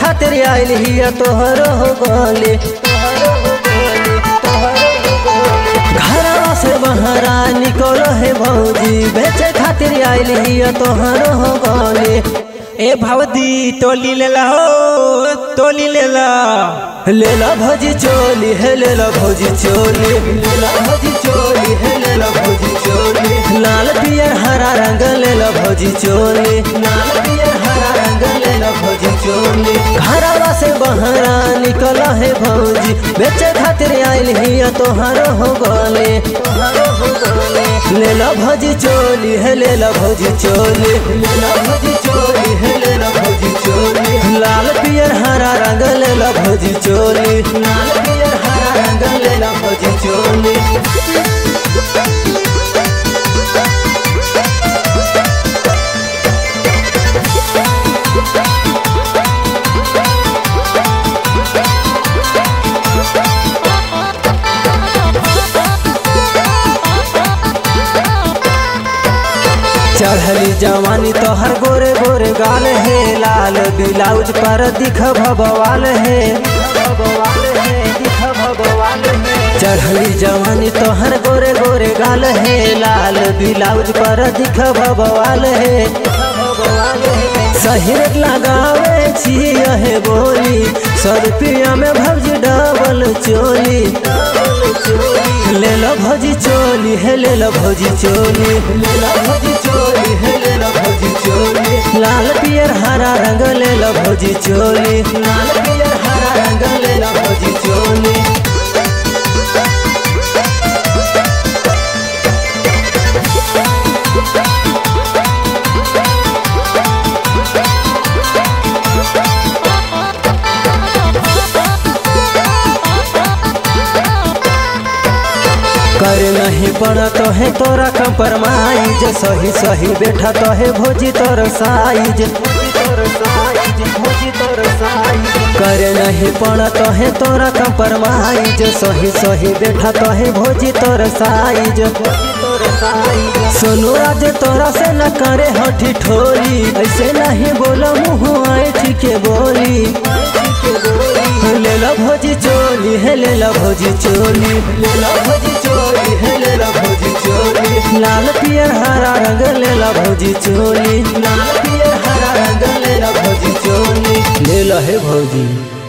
खातिर आइल हिया तोहरो हो गले तोहरो हो तोहरो हो गले। घरवा से बहरा निकलो है भौजी बेचे खातिर आइल हिया तोहरो हो गले। ए भवदी टोली ले ला हो टोली ले ला लेला भौजी चोली है लेला भौजी चोली। लेला भौजी चोली है लेला भौजी चोली। लाल पियर हरा रंग लेला भौजी चोली। लाल भौजी चोली। घरवा से बहरा निकला है भौजी। बेचे खातिर आइल हिया तोहरो हो गले। तोहरो हो भौजी चोली है, लेला भौजी चोली। चोली है, लेला भौजी चोली। लाल पियर हरा रंग, लेला भौजी चोली। लाल पियर हरा रंग, लेला भौजी चोली। चढ़ली जवानी तोहर गोरे गोरे गाल है। लाल ब्लाउज पर दिख भगवाल है। चढ़ली जवानी तोहर गोरे गोरे गाल है। लाल ब्लाउज पर दिख भगवाल है। भगवाल सही रेट लगावे है बोली सौ रुपया में भौजी डबल चोली। ले लो भौजी चोली, है ले लो भौजी चोली। ले लो भौजी चोली हेले भौजी चोली। लाल पियर हरा रंग लो भौजी चोली। लाल कर नहीं पड़ा तो है तोरा कंपरमाइज सही सही बैठा तो है भोजी तोर साइज़ कर नहीं पड़ा तो है तोरा कंपरमाइज सही सही बैठा तो है भोजी तोर साइज़ सोनू राज तोरा से न करे हठी ठोली। ऐसे नहीं बोला मुँह आए ठीक बोली। ले लो भोजी चोली, है ले लो भोजी चोली। ले लो भोजी लाल पियर हरा रंग ले लो भोजी चोली। लाल पियर हरा रंग ले लो भोजी चोली। ले लो है भोजी।